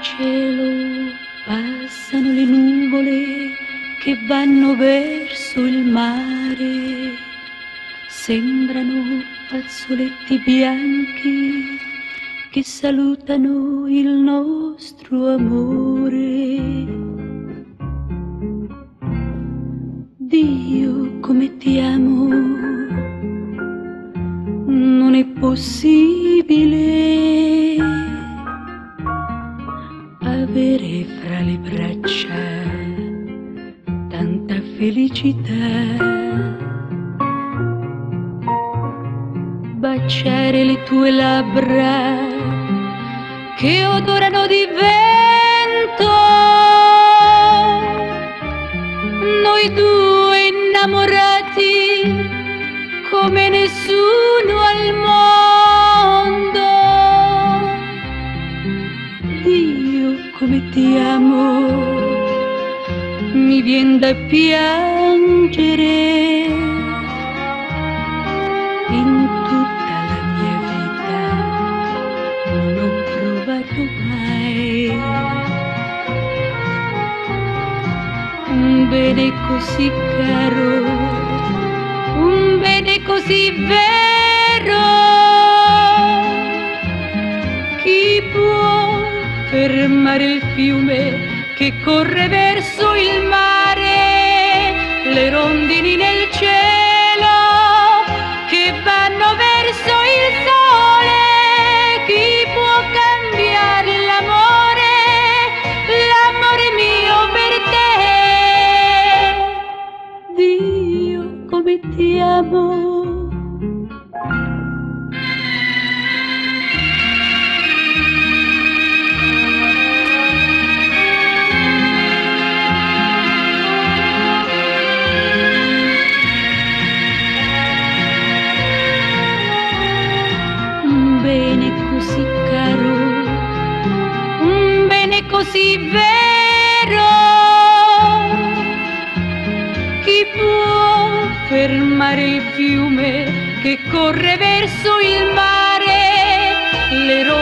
cielo passano le nuvole che vanno verso il mare, sembrano fazzoletti bianchi che salutano il nostro amore. Dio come ti amo, non è possibile le braccia tanta felicità. Baciare le tue labbra che odorano di vento. Noi due innamorati come nessuno come mi viene da piangere. In tutta la mia vita non ho provato mai un bene così caro, un bene così vero. Fermare il fiume che corre verso il mare, le rondini nel cielo che vanno verso il sole? Chi può cambiare l'amore, l'amore mio per te? Dio come ti amo. Così vero. Chi può fermare il fiume che corre verso il mare, le rondini